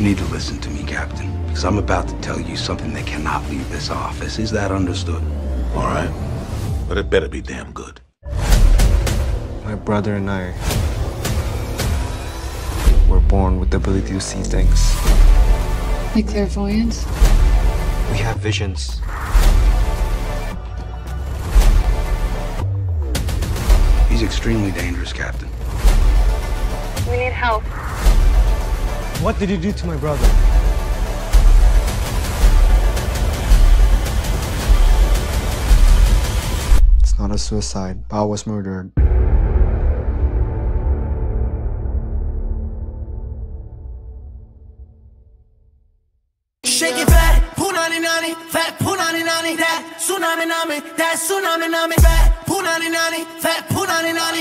You need to listen to me, Captain, because I'm about to tell you something that cannot leave this office. Is that understood? All right. But it better be damn good. My brother and I were born with the ability to see things. Like clairvoyance? We have visions. He's extremely dangerous, Captain. We need help. What did you do to my brother? It's not a suicide. Bao was murdered. Shake it fat, punani nani, fat punani nani, that tsunami nami, that tsunami nami, fat punani nani, fat punani nani.